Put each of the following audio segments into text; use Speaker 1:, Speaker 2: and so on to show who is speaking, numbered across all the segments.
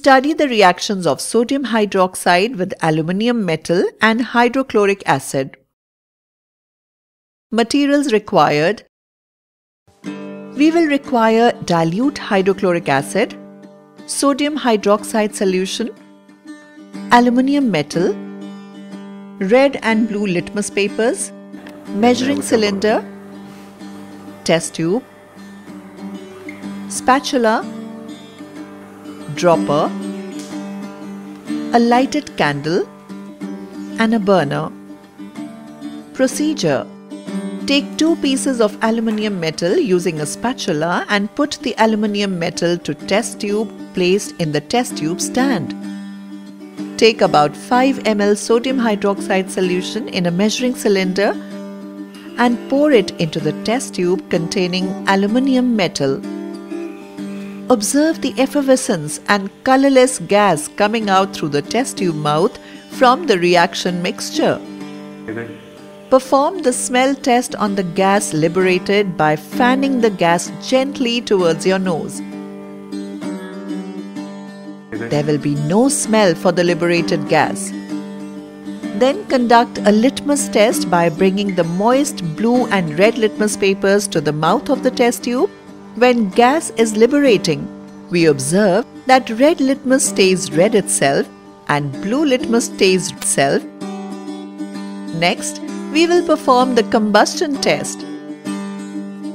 Speaker 1: study the reactions of sodium hydroxide with aluminium metal and hydrochloric acid. Materials required We will require dilute hydrochloric acid, sodium hydroxide solution, aluminium metal, red and blue litmus papers, measuring cylinder, test tube, spatula, dropper, a lighted candle, and a burner. Procedure Take two pieces of aluminium metal using a spatula and put the aluminium metal to test tube placed in the test tube stand. Take about 5 ml sodium hydroxide solution in a measuring cylinder and pour it into the test tube containing aluminium metal. Observe the effervescence and colorless gas coming out through the test tube mouth from the reaction mixture. Perform the smell test on the gas liberated by fanning the gas gently towards your nose. There will be no smell for the liberated gas. Then conduct a litmus test by bringing the moist blue and red litmus papers to the mouth of the test tube when gas is liberating, we observe that red litmus stays red itself and blue litmus stays itself. Next, we will perform the combustion test.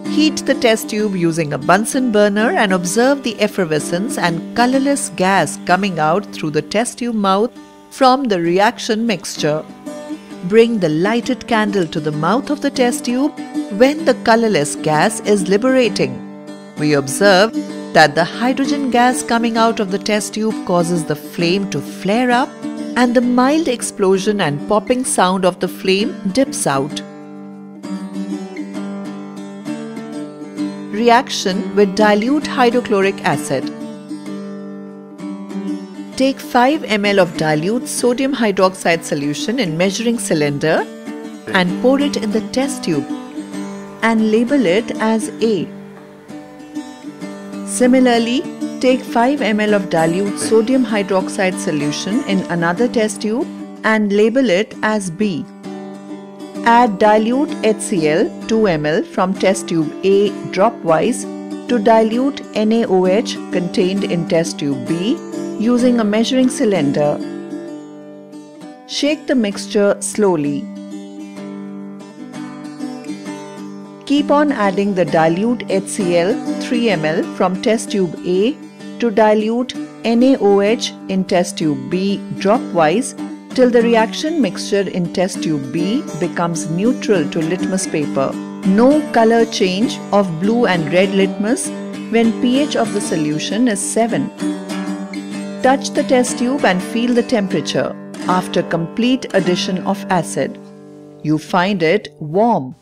Speaker 1: Heat the test tube using a Bunsen burner and observe the effervescence and colorless gas coming out through the test tube mouth from the reaction mixture. Bring the lighted candle to the mouth of the test tube when the colorless gas is liberating. We observe that the hydrogen gas coming out of the test tube causes the flame to flare up and the mild explosion and popping sound of the flame dips out. Reaction with dilute hydrochloric acid. Take 5 ml of dilute sodium hydroxide solution in measuring cylinder and pour it in the test tube and label it as A. Similarly, take 5 ml of dilute sodium hydroxide solution in another test tube and label it as B. Add dilute HCl 2 ml from test tube A dropwise to dilute NaOH contained in test tube B using a measuring cylinder. Shake the mixture slowly. Keep on adding the dilute HCl 3 ml from test tube A to dilute NaOH in test tube B dropwise till the reaction mixture in test tube B becomes neutral to litmus paper. No color change of blue and red litmus when pH of the solution is 7. Touch the test tube and feel the temperature after complete addition of acid. You find it warm.